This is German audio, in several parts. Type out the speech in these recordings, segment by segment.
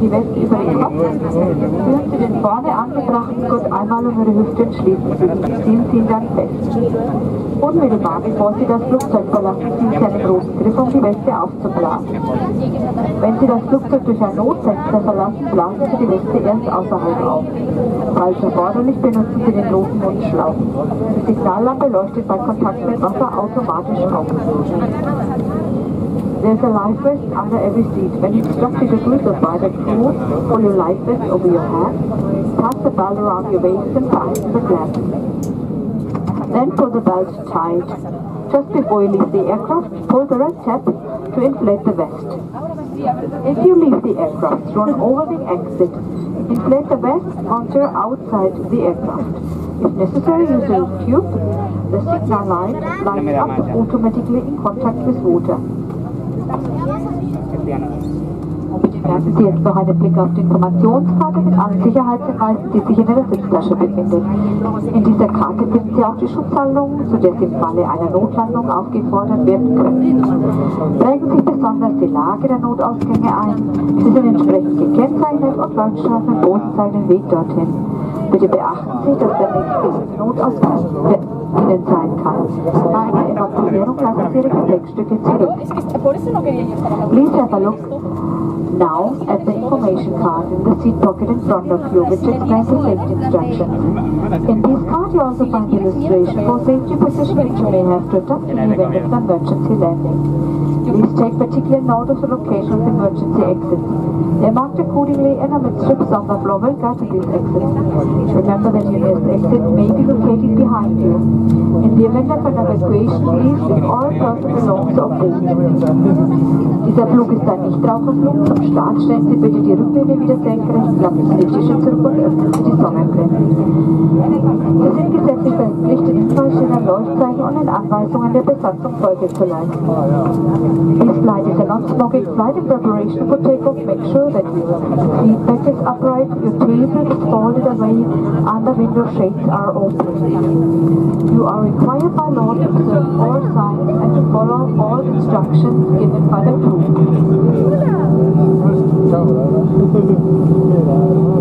die Weste über den Kopf, führen Sie den vorne angebrachten Gurt einmal um Ihre Hüfte und schließen Sie. Ziehen Sie ihn dann fest. Unmittelbar bevor Sie das Flugzeug verlassen, ziehen Sie einen großen Griff, um die Weste aufzublasen. Wenn Sie das Flugzeug durch ein Notfenster verlassen, blasen Sie die Weste erst außerhalb auf. Falls erforderlich, benutzen Sie den großen Mundschlauch. Die Signallampe leuchtet bei Kontakt mit Wasser automatisch auf. There's a life vest under every seat. When instructed to do so by the crew, pull your life vest over your head, pass the belt around your waist and fasten the clamp. Then pull the belt tight. Just before you leave the aircraft, pull the red tab to inflate the vest. If you leave the aircraft, run over the exit. Inflate the vest you're outside the aircraft. If necessary, use a tube. The signal light lights up automatically in contact with water. Werfen Sie jetzt noch einen Blick auf die Informationskarte mit allen Sicherheitshinweisen, die sich in Ihrer Sitztasche befindet. In dieser Karte finden Sie auch die Schutzhandlungen, zu der Sie im Falle einer Notlandung aufgefordert werden können. Prägen Sie besonders die Lage der Notausgänge ein. Sie sind entsprechend gekennzeichnet und Leuchtstreifen im Boden zeigen den Weg dorthin. Bitte beachten Sie, dass der nächste Notausgang Ihnen sein kann. Bei einer Evakuierung lassen Sie Ihre Gepäckstücke zurück. Please have a look now at the information card in the seat pocket in front of you, which explains the safety instructions. In this card, you also find illustration for safety positioning you may have to adopt in the event of an emergency landing. Please take particular note of the location of the emergency exits. They're marked accordingly and amid strips on the floor will to these exits. Remember that your nearest exit may be located behind you. In the event of an evacuation, please leave all personal belongings on board. Dieser Flug ist ein Nichtraucherflug. Zum Start stellen Sie bitte die Rücklehne wieder senkrecht, Sie die Tische zurück und Sie die Sonnenbrille. Sie sind gesetzlich verpflichtet, Fallschirmen, Leuchtzeichen und in Anweisungen der Besatzung Folge zu leisten. This flight is a non-smoking flight in preparation for takeoff. Make sure that your seat back is upright, your table is folded away, and the window shades are open. You are required by law to observe all signs and to follow all instructions given by the crew. 快上来了，呵呵，来了。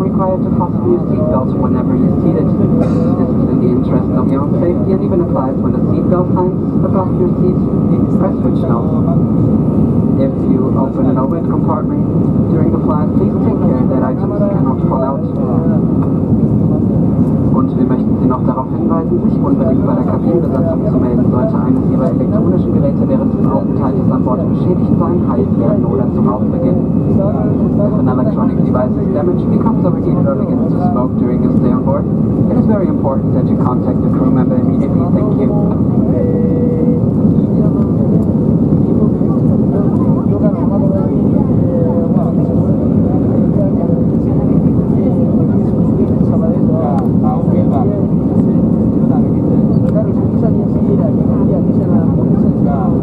Are required to fasten your seatbelt whenever you're seated. This is in the interest of your own safety and even applies when the seatbelt signs above your seat are switched off. If you open an overhead compartment during the flight, please take care that items cannot fall out. Und wir möchten Sie noch darauf hinweisen, sich unbedingt bei der Kabinenbesatzung zu melden, sollte eines Ihrer elektronischen Geräte während des Aufenthaltes an Bord beschädigt sein, heiß werden oder zum Rauchen beginnen. If an electronic device is damaged, becomes overheated or begins to smoke during your stay on board, it is very important that you contact the crew member immediately. Thank you. Thank you. 是一点零一点零三的摩根城。